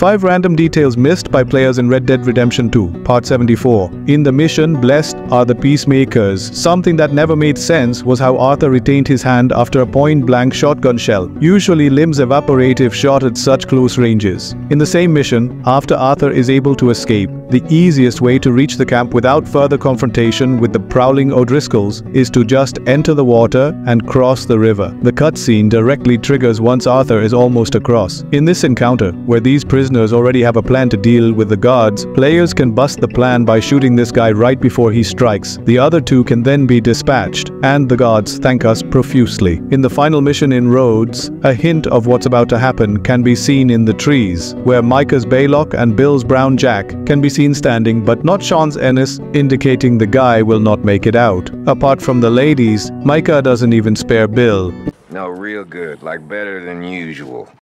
5 random details missed by players in Red Dead Redemption 2, Part 74. In the mission, Blessed are the Peacemakers. Something that never made sense was how Arthur retained his hand after a point-blank shotgun shell. Usually limbs evaporate if shot at such close ranges. In the same mission, after Arthur is able to escape, the easiest way to reach the camp without further confrontation with the prowling O'Driscolls is to just enter the water and cross the river. The cutscene directly triggers once Arthur is almost across. In this encounter, where these prisoners already have a plan to deal with the guards, players can bust the plan by shooting this guy right before he strikes. The other two can then be dispatched, and the guards thank us profusely. In the final mission in Rhodes, a hint of what's about to happen can be seen in the trees, where Micah's Baylock and Bill's Brown Jack can be seen standing but not Sean's Ennis, indicating the guy will not make it out. Apart from the ladies, Micah doesn't even spare Bill. No, real good. Like better than usual.